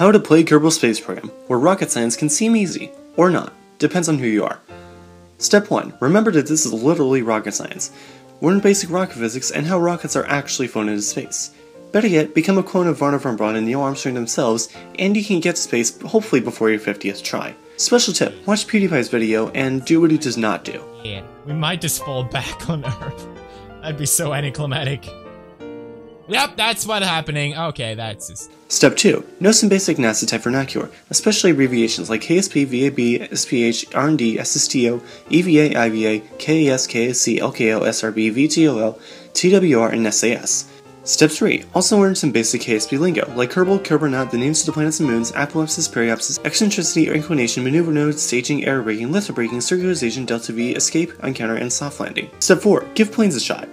How to play Kerbal Space Program, where rocket science can seem easy, or not, depends on who you are. Step 1. Remember that this is literally rocket science. Learn basic rocket physics and how rockets are actually flown into space. Better yet, become a clone of Wernher von Braun and Neil Armstrong themselves, and you can get to space hopefully before your 50th try. Special tip, watch PewDiePie's video and do what he does not do. Yeah, we might just fall back on Earth. That'd be so anticlimactic. Yep, that's what's happening. Okay, that's just... Step 2. Know some basic NASA type vernacular, especially abbreviations like KSP, VAB, SPH, R&D, SSTO, EVA, IVA, KAS, KSC, LKO, SRB, VTOL, TWR, and SAS. Step 3. Also learn some basic KSP lingo, like Kerbal, Kerbonaut, the names of the planets and moons, apoapsis, periapsis, eccentricity inclination, maneuver node, staging, air braking, lift braking, circularization, delta V, escape, encounter, and soft landing. Step 4. Give planes a shot.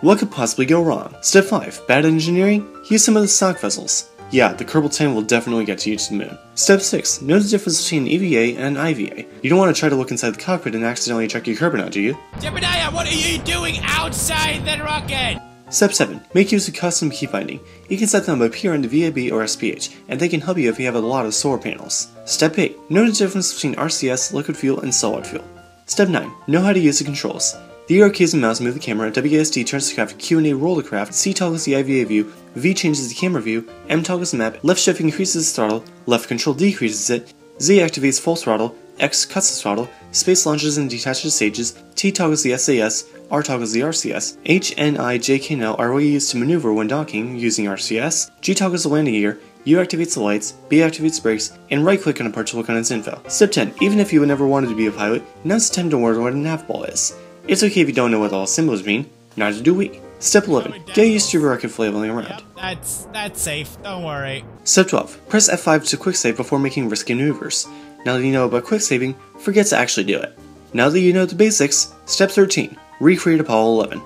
What could possibly go wrong? Step 5. Bad engineering? Use some of the stock vessels. Yeah, the Kerbal 10 will definitely get you to the moon. Step 6. Know the difference between EVA and IVA. You don't want to try to look inside the cockpit and accidentally check your Kerbonaut, do you? Jebediah, what are you doing outside the rocket? Step 7. Make use of custom key binding. You can set them up here in the VAB or SPH, and they can help you if you have a lot of solar panels. Step 8. Know the difference between RCS, liquid fuel, and solid fuel. Step 9. Know how to use the controls. The arrow keys and mouse move the camera, WASD turns the craft, Q and A roll the craft, C toggles the IVA view, V changes the camera view, M toggles the map, left shift increases the throttle, left control decreases it, Z activates full throttle, X cuts the throttle, space launches and detaches stages, T toggles the SAS, R toggles the RCS, H, N, I, J, K, and L are what you use to maneuver when docking using RCS, G toggles the landing gear, U activates the lights, B activates brakes, and right click on a part to look on its info. Step 10. Even if you never wanted to be a pilot, now's the time to learn what a nav ball is. It's okay if you don't know what all symbols mean, neither do we. Step 11. Get used to your rocket flailing around. Yep, that's that's safe. Don't worry. Step 12. Press F5 to quick save before making risky maneuvers. Now that you know about quick saving, forget to actually do it. Now that you know the basics, Step 13. Recreate Apollo 11.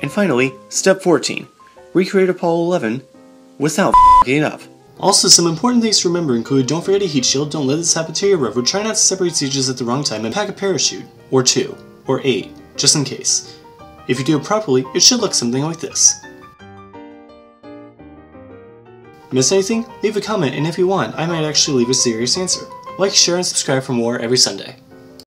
And finally, Step 14. Recreate Apollo 11 without f***ing it up. Also, some important things to remember include don't forget a heat shield, don't let this happen to your rover, try not to separate stages at the wrong time, and pack a parachute. Or two. Or eight just in case. If you do it properly, it should look something like this. Miss anything? Leave a comment and if you want, I might actually leave a serious answer. Like, share, and subscribe for more every Sunday.